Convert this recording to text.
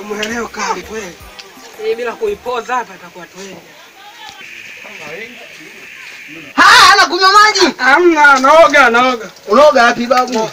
umeelewa kali kweli. Hii bila kuipoza hapa itakuwa twende. Ha, anakunywa maji. Hamna, naoga naoga. Unaoga wapi babu?